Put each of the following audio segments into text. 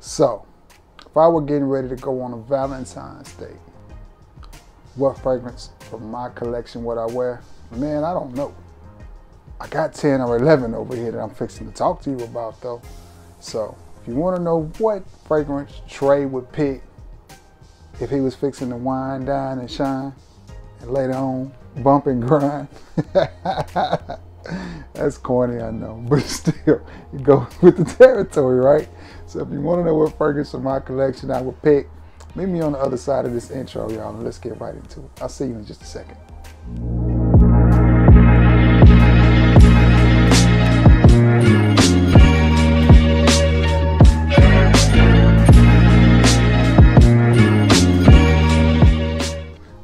So, if I were getting ready to go on a Valentine's Day, what fragrance from my collection would I wear? Man, I don't know. I got 10 or 11 over here that I'm fixing to talk to you about though. So, if you want to know what fragrance Trey would pick if he was fixing to wine, dine, and shine, and later on bump and grind. That's corny, I know, but still, it goes with the territory, right? So if you want to know what fragrance from my collection I would pick, meet me on the other side of this intro, y'all, and let's get right into it. I'll see you in just a second.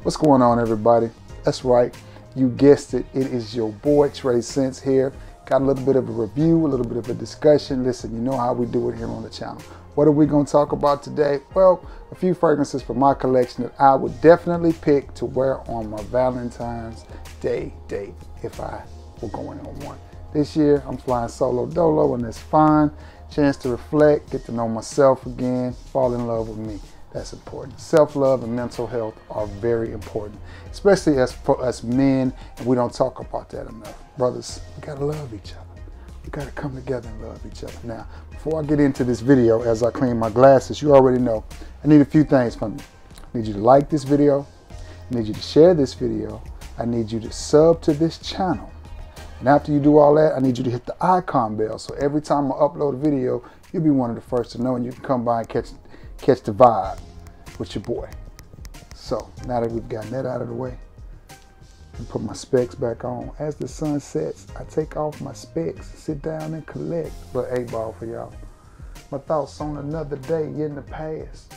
What's going on, everybody? That's right. You guessed it. It is your boy TraScents here. Got a little bit of a review, a little bit of a discussion. Listen, you know how we do it here on the channel. What are we going to talk about today? Well, a few fragrances from my collection that I would definitely pick to wear on my Valentine's Day date if I were going on one. This year, I'm flying solo dolo, and it's fine. Chance to reflect, get to know myself again, fall in love with me. That's important. Self-love and mental health are very important, especially as for us men, and we don't talk about that enough. Brothers, we gotta love each other. We gotta come together and love each other. Now, before I get into this video, as I clean my glasses, you already know, I need a few things from you. I need you to like this video. I need you to share this video. I need you to sub to this channel. And after you do all that, I need you to hit the icon bell. So every time I upload a video, you'll be one of the first to know and you can come by and catch catch the vibe with your boy. So now that we've gotten that out of the way, and put my specs back on. As the sun sets, I take off my specs, sit down and collect. But eight ball for y'all. My thoughts on another day in the past.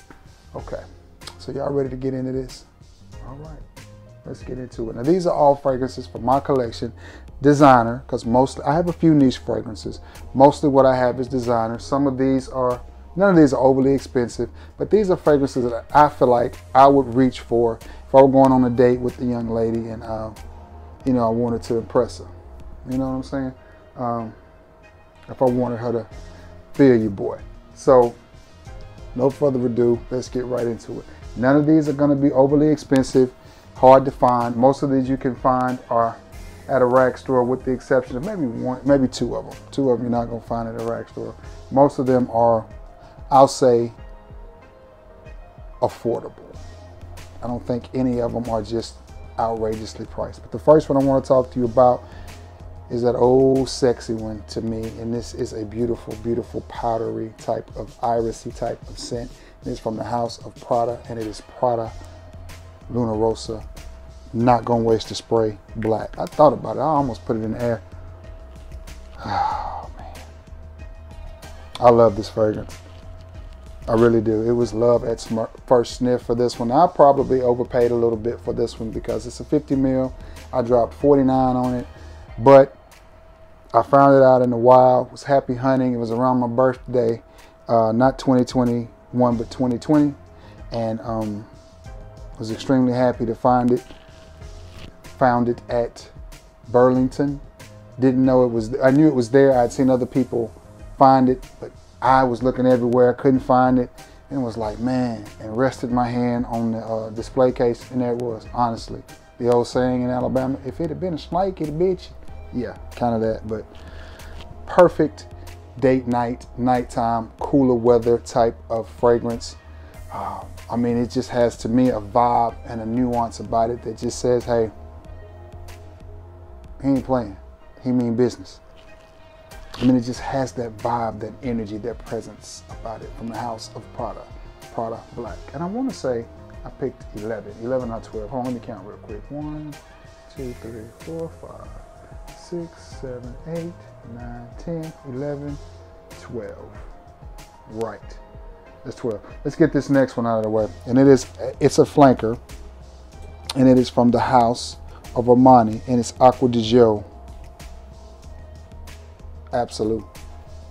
Okay, so y'all ready to get into this? All right, let's get into it. Now these are all fragrances from my collection, designer, because mostly I have a few niche fragrances. Mostly what I have is designer. Some of these are None of these are overly expensive, but these are fragrances that I feel like I would reach for if I were going on a date with the young lady and, uh, you know, I wanted to impress her. You know what I'm saying? Um, if I wanted her to feel you, boy. So, no further ado, let's get right into it. None of these are going to be overly expensive, hard to find. Most of these you can find are at a rack store with the exception of maybe one, maybe two of them. Two of them you're not going to find at a rack store. Most of them are I'll say affordable. I don't think any of them are just outrageously priced. But the first one I want to talk to you about is that old sexy one to me. And this is a beautiful, beautiful powdery type of irisy type of scent. It is from the house of Prada and it is Prada Luna Rossa. Not gonna waste the spray black. I thought about it. I almost put it in the air. Oh man. I love this fragrance. I really do. It was love at first sniff for this one. I probably overpaid a little bit for this one because it's a 50 mil. I dropped 49 on it, but I found it out in the wild. Was happy hunting. It was around my birthday, uh, not 2021, but 2020, and um, was extremely happy to find it. Found it at Burlington. Didn't know it was. I knew it was there. I'd seen other people find it, but I was looking everywhere, couldn't find it, and was like, man, and rested my hand on the uh, display case, and there it was, honestly. The old saying in Alabama, if it had been a snake, it'd bitch. Yeah, kind of that, but perfect date night, nighttime, cooler weather type of fragrance. Uh, I mean, it just has to me a vibe and a nuance about it that just says, hey, he ain't playing. He mean business. I mean, it just has that vibe, that energy, that presence about it from the house of Prada, Prada Black. And I want to say I picked 11, 11 out of 12. Hold on, let me count real quick. 1, 2, 3, 4, 5, 6, 7, 8, 9, 10, 11, 12. Right. That's 12. Let's get this next one out of the way. And it is, it's a flanker. And it is from the house of Armani. And it's Acqua di Gio absolute.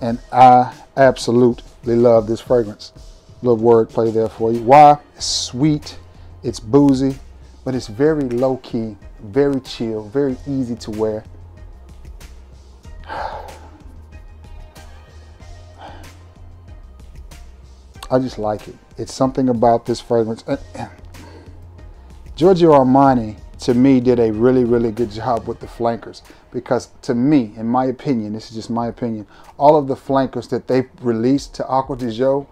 And I absolutely love this fragrance. Little wordplay there for you. Why? It's sweet, it's boozy, but it's very low key, very chill, very easy to wear. I just like it. It's something about this fragrance. Giorgio Armani, to me, did a really, really good job with the flankers because, to me, in my opinion, this is just my opinion, all of the flankers that they released to di Gio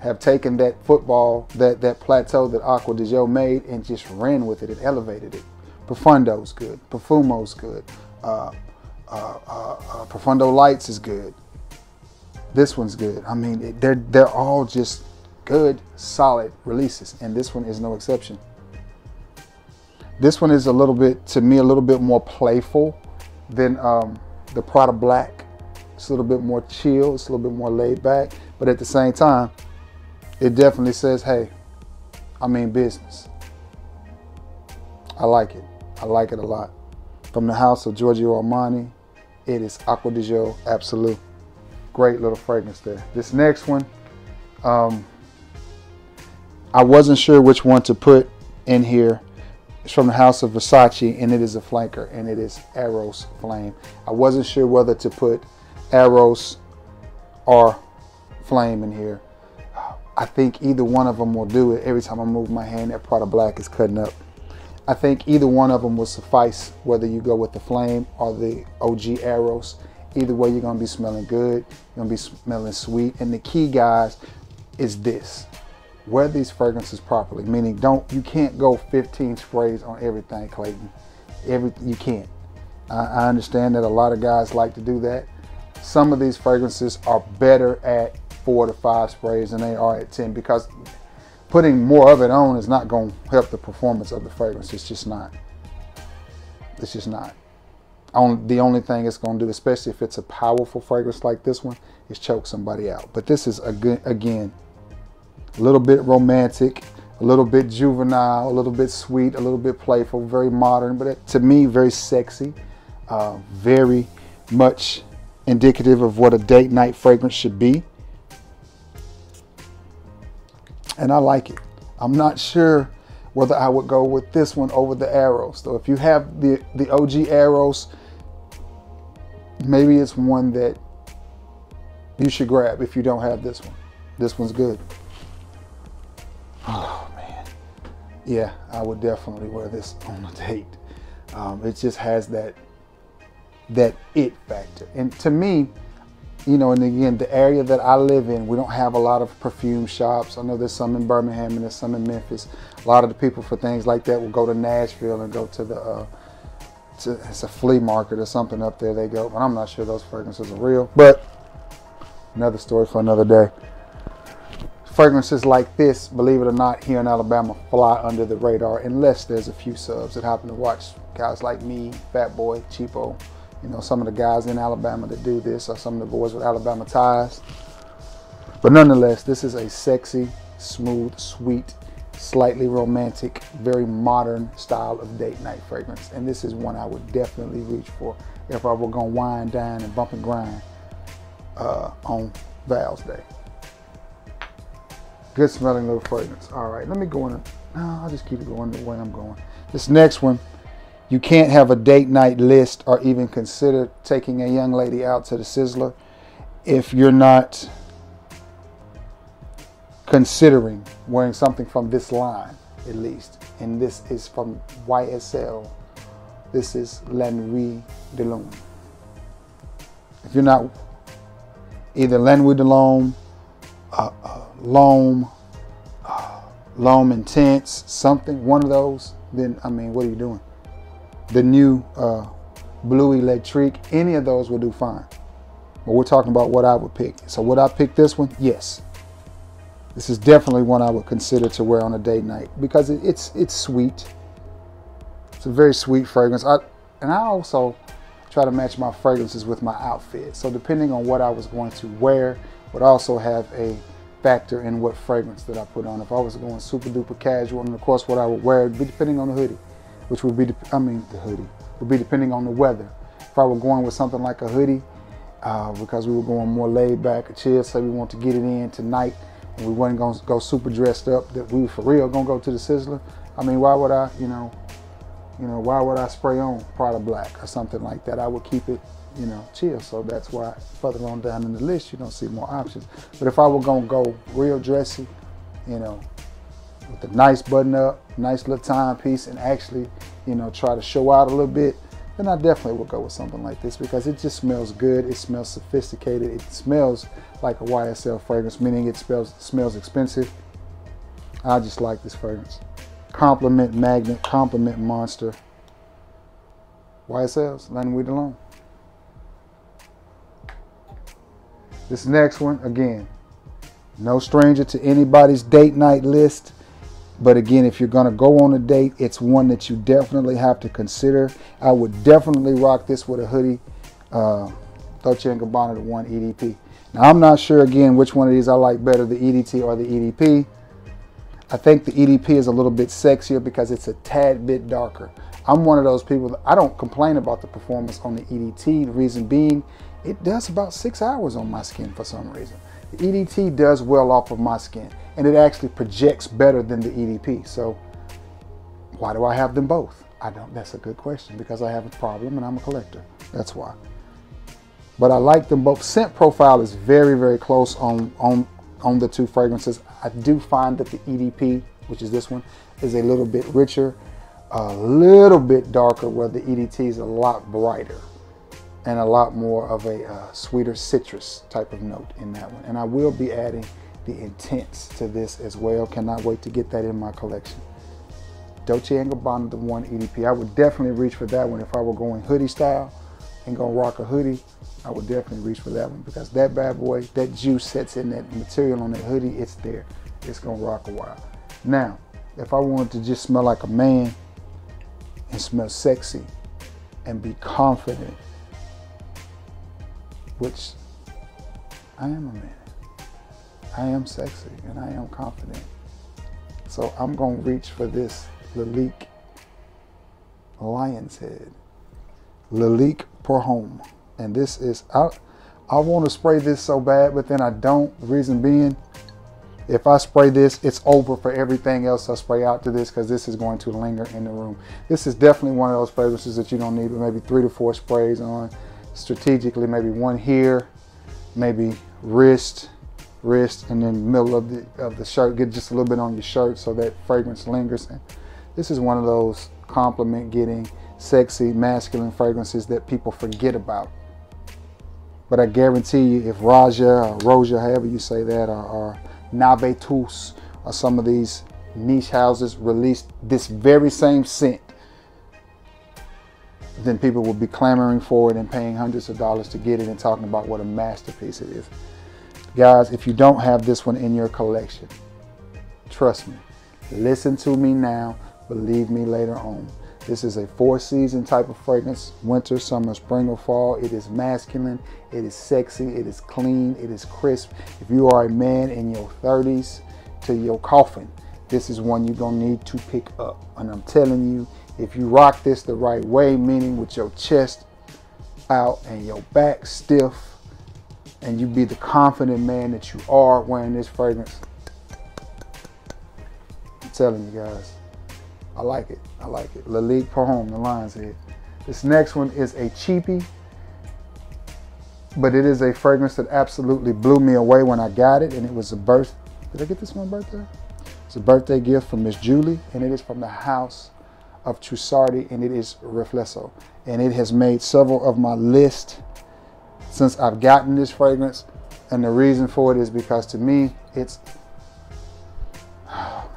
have taken that football, that, that plateau that di Gio made and just ran with it and elevated it. Profondo's good. Profumo's good. Uh, uh, uh, uh, Profondo Lights is good. This one's good. I mean, they're they're all just good, solid releases, and this one is no exception. This one is a little bit, to me, a little bit more playful than um, the Prada Black. It's a little bit more chill. It's a little bit more laid back, but at the same time, it definitely says, "Hey, I mean business." I like it. I like it a lot. From the house of Giorgio Armani, it is Acqua di Gio Absolute. Great little fragrance there. This next one, um, I wasn't sure which one to put in here. It's from the house of Versace and it is a flanker and it is Eros Flame. I wasn't sure whether to put Eros or Flame in here. I think either one of them will do it. Every time I move my hand, that Prada Black is cutting up. I think either one of them will suffice, whether you go with the Flame or the OG Eros. Either way, you're gonna be smelling good. You're gonna be smelling sweet. And the key, guys, is this. Wear these fragrances properly, meaning don't you can't go 15 sprays on everything, Clayton. Every you can't. I, I understand that a lot of guys like to do that. Some of these fragrances are better at four to five sprays than they are at 10 because putting more of it on is not going to help the performance of the fragrance. It's just not. It's just not. On, the only thing it's going to do, especially if it's a powerful fragrance like this one, is choke somebody out. But this is, a good, again, a little bit romantic, a little bit juvenile, a little bit sweet, a little bit playful, very modern, but to me, very sexy, uh, very much indicative of what a date night fragrance should be. and I like it. I'm not sure whether I would go with this one over the Eros. So if you have the, the OG Eros, maybe it's one that you should grab if you don't have this one. This one's good. Oh man. Yeah, I would definitely wear this on a date. Um, it just has that that it factor. And to me, you know, and again, the area that I live in, we don't have a lot of perfume shops. I know there's some in Birmingham and there's some in Memphis. A lot of the people for things like that will go to Nashville and go to the, uh, it's a flea market or something up there they go. But I'm not sure those fragrances are real. But another story for another day. Fragrances like this, believe it or not, here in Alabama fly under the radar unless there's a few subs that happen to watch guys like me, Fat Boy, Cheapo, you know, some of the guys in Alabama that do this are some of the boys with Alabama ties. But nonetheless, this is a sexy, smooth, sweet, slightly romantic, very modern style of date night fragrance. And this is one I would definitely reach for if I were gonna wind down and bump and grind uh, on Val's Day. Good smelling little fragrance. All right, let me go in. No, I'll just keep it going the way I'm going. This next one you can't have a date night list or even consider taking a young lady out to the Sizzler if you're not considering wearing something from this line, at least. And this is from YSL. This is La Nuit de l'Homme. If you're not either La Nuit l'Homme, uh, L'Homme Intense, something, one of those, then, I mean, what are you doing? the new uh, Bleu Electrique, any of those will do fine. But we're talking about what I would pick. So would I pick this one? Yes. This is definitely one I would consider to wear on a date night because it, it's it's sweet. It's a very sweet fragrance. I, and I also try to match my fragrances with my outfit. So depending on what I was going to wear, would also have a factor in what fragrance that I put on. If I was going super duper casual, and of course what I would wear, would be depending on the hoodie which would be, I mean, the hoodie, would be depending on the weather. If I were going with something like a hoodie, uh, because we were going more laid back, chill, say we want to get it in tonight, and we wasn't going to go super dressed up, that we were for real going to go to the Sizzler. I mean, why would I, you know, you know, why would I spray on Prada Black or something like that? I would keep it, you know, chill. So that's why further on down in the list, you don't see more options. But if I were gonna go real dressy, you know, with a nice button up, nice little timepiece, and actually, you know, try to show out a little bit, then I definitely would go with something like this because it just smells good. It smells sophisticated. It smells like a YSL fragrance, meaning it smells, smells expensive. I just like this fragrance. Compliment Magnet, Compliment Monster. YSL's, La Nuit de l'Homme. This next one, again, no stranger to anybody's date night list. But again, if you're gonna go on a date, it's one that you definitely have to consider. I would definitely rock this with a hoodie. Uh, Dolce & Gabbana, the one EDP. Now I'm not sure again which one of these I like better, the EDT or the EDP. I think the EDP is a little bit sexier because it's a tad bit darker. I'm one of those people that I don't complain about the performance on the EDT. The reason being, it does about six hours on my skin for some reason. The EDT does well off of my skin and it actually projects better than the EDP. So why do I have them both? I don't, that's a good question because I have a problem and I'm a collector. That's why. But I like them both. Scent profile is very, very close on, on, on the two fragrances. I do find that the EDP, which is this one, is a little bit richer, a little bit darker, where the EDT is a lot brighter and a lot more of a uh, sweeter citrus type of note in that one. And I will be adding the Intense to this as well. Cannot wait to get that in my collection. Dolce & Gabbana, the one EDP. I would definitely reach for that one if I were going hoodie style and gonna rock a hoodie. I would definitely reach for that one because that bad boy, that juice sets in that material on that hoodie, it's there. It's gonna rock a while. Now, if I wanted to just smell like a man and smell sexy and be confident, which I am a man. I am sexy and I am confident. So I'm gonna reach for this Lalique Lion's Head. Lalique Pour Homme. And this is, I, I want to spray this so bad, but then I don't. Reason being, if I spray this, it's over for everything else I spray out to this because this is going to linger in the room. This is definitely one of those fragrances that you don't need but maybe three to four sprays on. Strategically, maybe one here, maybe wrist, wrist, and then middle of the, of the shirt. Get just a little bit on your shirt so that fragrance lingers. And this is one of those compliment getting sexy, masculine fragrances that people forget about. But I guarantee you, if Raja or Roja, however you say that, or, or Navitus, or some of these niche houses released this very same scent, then people will be clamoring for it and paying hundreds of dollars to get it and talking about what a masterpiece it is. Guys, if you don't have this one in your collection, trust me, listen to me now, believe me later on. This is a four season type of fragrance, winter, summer, spring, or fall. It is masculine, it is sexy, it is clean, it is crisp. If you are a man in your 30s to your coffin, this is one you're gonna need to pick up. And I'm telling you, if you rock this the right way, meaning with your chest out and your back stiff, and you be the confident man that you are wearing this fragrance, I'm telling you guys, I like it. I like it. Lalique Homme, the Lion's Head. This next one is a cheapie, but it is a fragrance that absolutely blew me away when I got it, and it was a birth. Did I get this one birthday? It's a birthday gift from Miss Julie, and it is from the house of Trussardi, and it is Riflesso. And it has made several of my list since I've gotten this fragrance. And the reason for it is because to me, it's oh,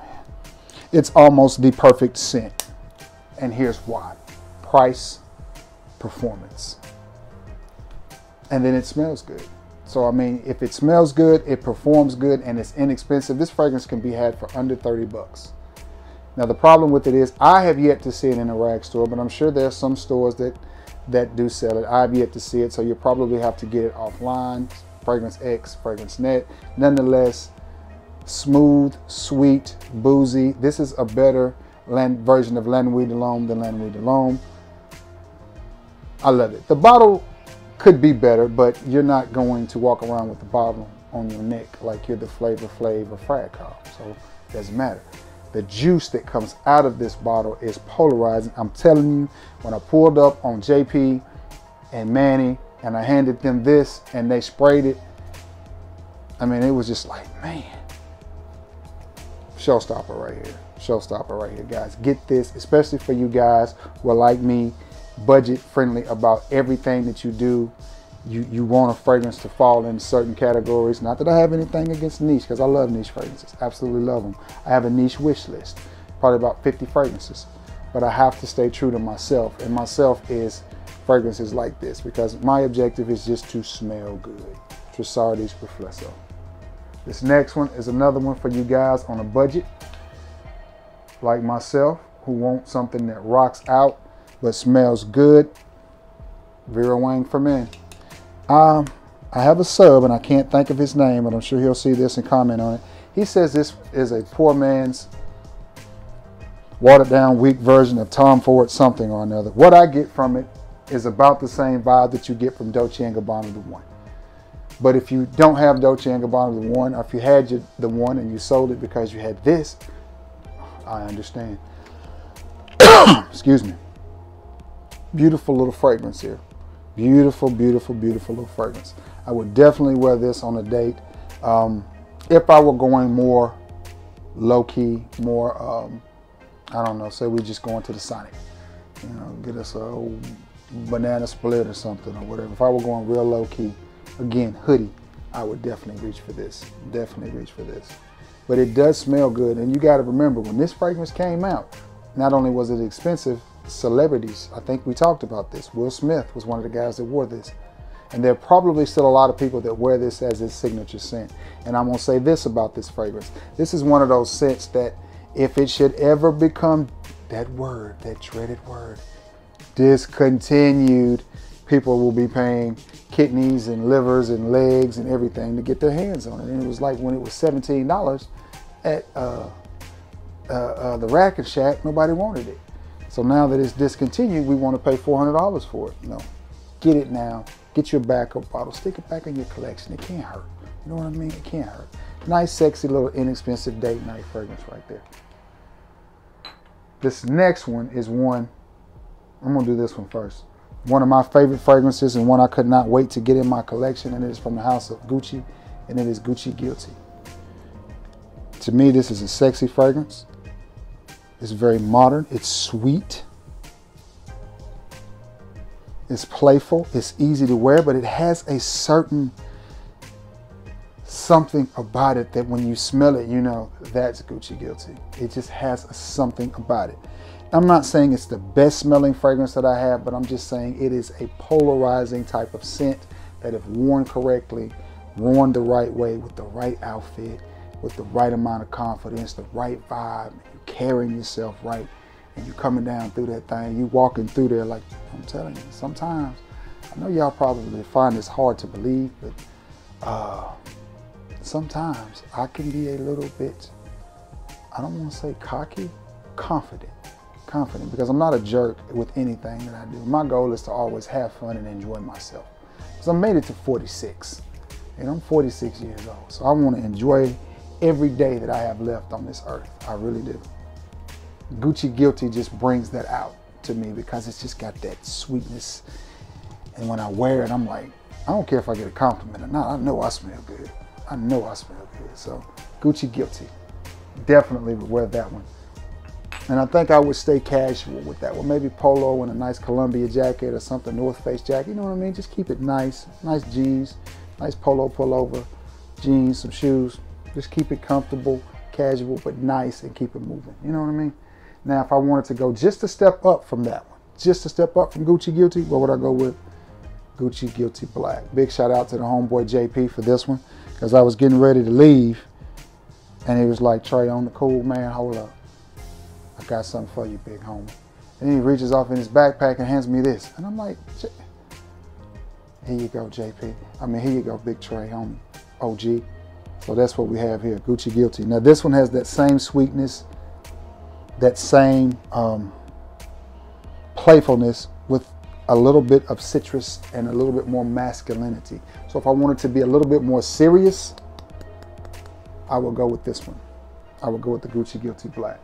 it's almost the perfect scent. And here's why. Price, performance. And then it smells good. So I mean, if it smells good, it performs good, and it's inexpensive, this fragrance can be had for under 30 bucks. Now the problem with it is I have yet to see it in a rag store, but I'm sure there are some stores that that do sell it. I've yet to see it, so you probably have to get it offline. Fragrance X, Fragrance Net. Nonetheless, smooth, sweet, boozy. This is a better land, version of Weed Alone than Weed Alone. I love it. The bottle could be better, but you're not going to walk around with the bottle on your neck like you're the Flavor Flav or Frag Cop, so it doesn't matter. The juice that comes out of this bottle is polarizing. I'm telling you, when I pulled up on JP and Manny and I handed them this and they sprayed it. I mean, it was just like, man, showstopper right here. Showstopper right here, guys. Get this, especially for you guys who are like me, budget friendly about everything that you do. You, you want a fragrance to fall in certain categories. Not that I have anything against niche, because I love niche fragrances. Absolutely love them. I have a niche wish list, probably about 50 fragrances. But I have to stay true to myself. And myself is fragrances like this, because my objective is just to smell good. Trussardi's Riflesso. This next one is another one for you guys on a budget, like myself, who want something that rocks out but smells good. Vera Wang for men. Um, I have a sub and I can't think of his name, but I'm sure he'll see this and comment on it. He says this is a poor man's watered down, weak version of Tom Ford something or another. What I get from it is about the same vibe that you get from Dolce & Gabbana the one. But if you don't have Dolce & Gabbana the one, or if you had your, the one and you sold it because you had this, I understand. Excuse me. Beautiful little fragrance here. Beautiful, beautiful, beautiful little fragrance. I would definitely wear this on a date. Um, if I were going more low key, more, um, I don't know, say we just going to the Sonic, you know, get us a banana split or something or whatever. If I were going real low key, again, hoodie, I would definitely reach for this. Definitely reach for this. But it does smell good. And you got to remember, when this fragrance came out, not only was it expensive, celebrities, I think we talked about this. Will Smith was one of the guys that wore this. And there are probably still a lot of people that wear this as his signature scent. And I'm going to say this about this fragrance. This is one of those scents that if it should ever become that word, that dreaded word, discontinued, people will be paying kidneys and livers and legs and everything to get their hands on it. And it was like when it was $17 at uh, uh, uh, the Rack and Shack, nobody wanted it. So now that it's discontinued, we want to pay $400 for it. No, get it now. Get your backup bottle. Stick it back in your collection. It can't hurt. You know what I mean? It can't hurt. Nice, sexy, little inexpensive date night fragrance right there. This next one is one. I'm gonna do this one first. One of my favorite fragrances and one I could not wait to get in my collection, and it is from the house of Gucci, and it is Gucci Guilty. To me, this is a sexy fragrance. It's very modern. It's sweet. It's playful. It's easy to wear, but it has a certain something about it that when you smell it, you know that's Gucci Guilty. It just has something about it. I'm not saying it's the best smelling fragrance that I have, but I'm just saying it is a polarizing type of scent that if worn correctly, worn the right way with the right outfit, with the right amount of confidence, the right vibe, carrying yourself right, and you coming down through that thing, you walking through there like I'm telling you, sometimes, I know y'all probably find this hard to believe, but uh, sometimes I can be a little bit, I don't want to say cocky, confident. Confident because I'm not a jerk with anything that I do. My goal is to always have fun and enjoy myself. Because I made it to 46 and I'm 46 years old. So I want to enjoy every day that I have left on this earth. I really do. Gucci Guilty just brings that out to me because it's just got that sweetness. And when I wear it, I'm like, I don't care if I get a compliment or not. I know I smell good. I know I smell good. So Gucci Guilty. Definitely would wear that one. And I think I would stay casual with that one. Maybe polo and a nice Columbia jacket or something, North Face jacket. You know what I mean? Just keep it nice. Nice jeans, nice polo pullover, jeans, some shoes. Just keep it comfortable, casual, but nice and keep it moving. You know what I mean? Now, if I wanted to go just a step up from that one, just a step up from Gucci Guilty, what would I go with? Gucci Guilty Black. Big shout out to the homeboy JP for this one because I was getting ready to leave and he was like, Trey, on the cool, man, hold up. I got something for you, big homie. And he reaches off in his backpack and hands me this. And I'm like, here you go, JP. I mean, here you go, Big Trey, homie, OG. So that's what we have here, Gucci Guilty. Now this one has that same sweetness, that same um, playfulness with a little bit of citrus and a little bit more masculinity. So if I wanted to be a little bit more serious, I would go with this one. I would go with the Gucci Guilty Black.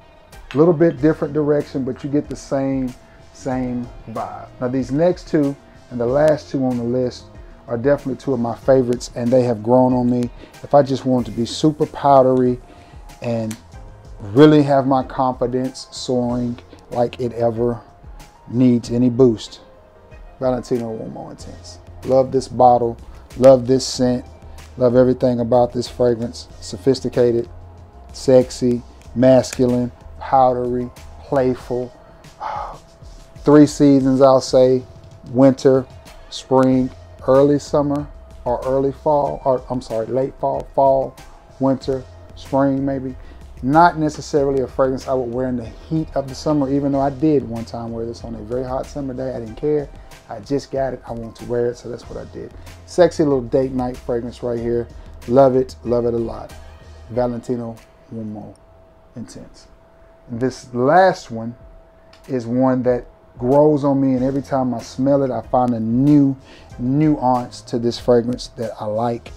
A little bit different direction, but you get the same, same vibe. Now these next two and the last two on the list are definitely two of my favorites and they have grown on me. If I just want to be super powdery and really have my confidence soaring like it ever needs any boost, Valentino Uomo Intense. Love this bottle, love this scent, love everything about this fragrance. Sophisticated, sexy, masculine, powdery, playful. Three seasons, I'll say winter, spring, early summer, or early fall, or I'm sorry, late fall, fall, winter, spring, maybe. Not necessarily a fragrance I would wear in the heat of the summer, even though I did one time wear this on a very hot summer day. I didn't care. I just got it. I want to wear it, so that's what I did. Sexy little date night fragrance right here. Love it, love it a lot. Valentino Uomo Intense. This last one is one that grows on me, and every time I smell it, I find a new nuance to this fragrance that I like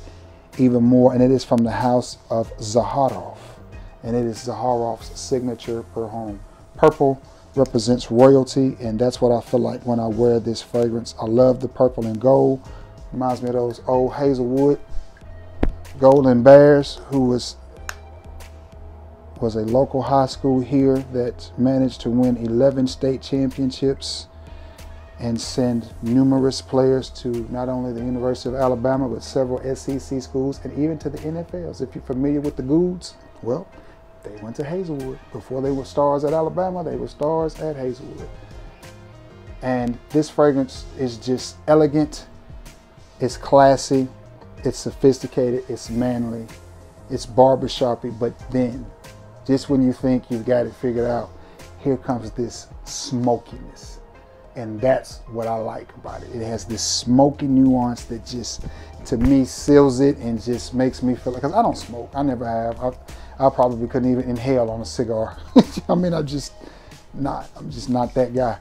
even more, and it is from the house of Zaharoff, and it is Zaharoff's signature Pour Homme. Purple represents royalty, and that's what I feel like when I wear this fragrance. I love the purple and gold. Reminds me of those old Hazelwood Golden Bears, who was was a local high school here that managed to win 11 state championships and send numerous players to not only the University of Alabama, but several SEC schools and even to the NFLs. If you're familiar with the Goodes, well, they went to Hazelwood. Before they were stars at Alabama, they were stars at Hazelwood. And this fragrance is just elegant, it's classy, it's sophisticated, it's manly, it's barbershoppy, but then just when you think you've got it figured out, here comes this smokiness. And that's what I like about it. It has this smoky nuance that just, to me, seals it and just makes me feel like, because I don't smoke. I never have. I, I probably couldn't even inhale on a cigar. I mean, I just not. I'm just not that guy.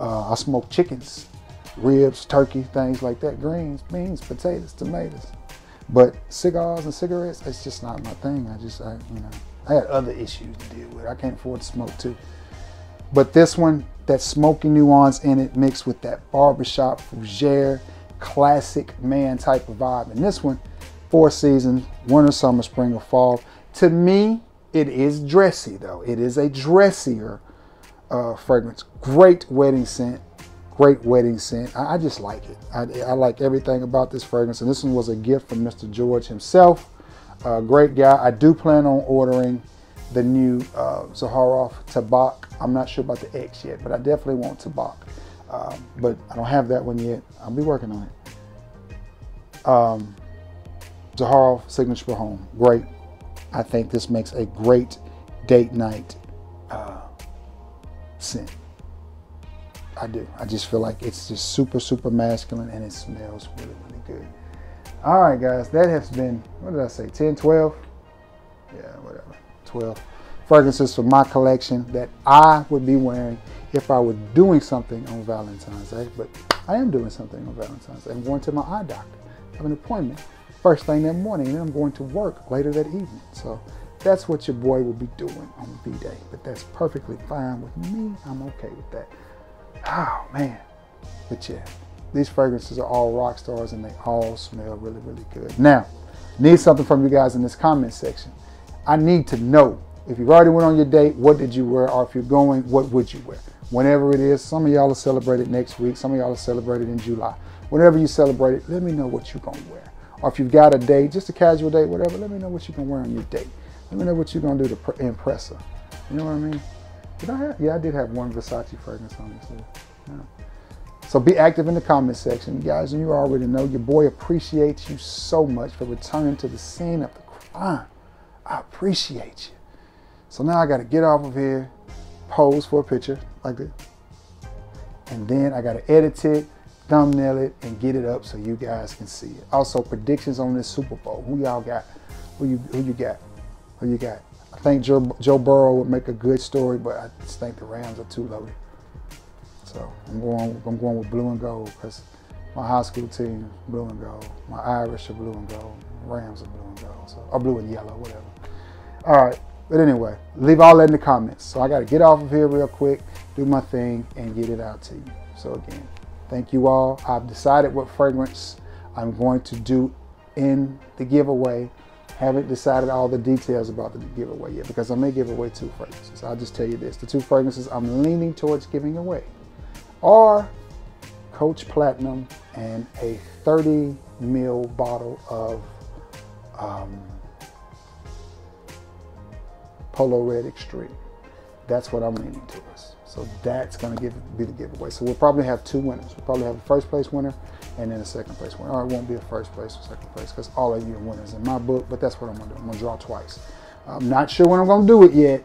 Uh, I smoke chickens, ribs, turkey, things like that, greens, beans, potatoes, tomatoes. But cigars and cigarettes, it's just not my thing. I just, I, you know. I had other issues to deal with. I can't afford to smoke too. But this one, that smoky nuance in it mixed with that barbershop fougere, classic man type of vibe. And this one, four seasons, winter, summer, spring, or fall. To me, it is dressy though. It is a dressier uh, fragrance. Great wedding scent. Great wedding scent. I, I just like it. I, I like everything about this fragrance. And this one was a gift from Mr. George himself. Uh, great guy. I do plan on ordering the new uh, Zaharoff Tabak. I'm not sure about the X yet, but I definitely want Tabak. Um, but I don't have that one yet. I'll be working on it. Um, Zaharoff Signature Home. Great. I think this makes a great date night uh, scent. I do. I just feel like it's just super, super masculine and it smells really, really good. All right, guys, that has been, what did I say, 10, 12? Yeah, whatever, 12 fragrances from my collection that I would be wearing if I were doing something on Valentine's Day. But I am doing something on Valentine's Day. I'm going to my eye doctor. I have an appointment first thing that morning, and I'm going to work later that evening. So that's what your boy will be doing on V-Day. But that's perfectly fine with me. I'm okay with that. Oh, man. But yeah. These fragrances are all rock stars and they all smell really, really good. Now, need something from you guys in this comment section. I need to know if you've already went on your date, what did you wear? Or if you're going, what would you wear? Whenever it is, some of y'all are celebrated next week. Some of y'all are celebrated in July. Whenever you celebrate it, let me know what you're to wear. Or if you've got a date, just a casual date, whatever, let me know what you're to wear on your date. Let me know what you're going to do to impress her. You know what I mean? Did I have? Yeah, I did have one Versace fragrance on this. Yeah. So be active in the comment section, guys. And you already know your boy appreciates you so much for returning to the scene of the crime. I appreciate you. So now I got to get off of here, pose for a picture like this. And then I got to edit it, thumbnail it, and get it up so you guys can see it. Also, predictions on this Super Bowl. Who y'all got? Who you who you got? Who you got? I think Joe, Joe Burrow would make a good story, but I just think the Rams are too loaded. So I'm going, I'm going with blue and gold because my high school team blue and gold. My Irish are blue and gold. Rams are blue and gold, so or blue and yellow, whatever. All right, but anyway, leave all that in the comments. So I got to get off of here real quick, do my thing, and get it out to you. So again, thank you all. I've decided what fragrance I'm going to do in the giveaway. Haven't decided all the details about the giveaway yet because I may give away two fragrances. I'll just tell you this the two fragrances I'm leaning towards giving away are Coach Platinum and a 30 ml bottle of um, Polo Red Extreme. That's what I'm leaning towards. So that's going to give, be the giveaway. So we'll probably have two winners. We'll probably have a first place winner and then a second place winner. Or it won't be a first place or second place because all of you are winners in my book, but that's what I'm going to do. I'm going to draw twice. I'm not sure when I'm going to do it yet.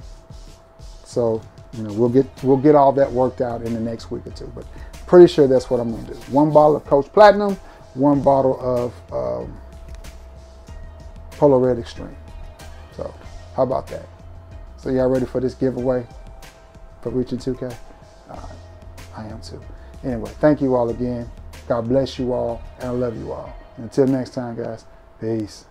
So, you know, we'll get we'll get all that worked out in the next week or two. But pretty sure that's what I'm going to do. One bottle of Coach Platinum, one bottle of um, Polo Red Extreme. So, how about that? So, y'all ready for this giveaway? for reaching 2K? Uh, I am too. Anyway, thank you all again. God bless you all, and I love you all. And until next time, guys, peace.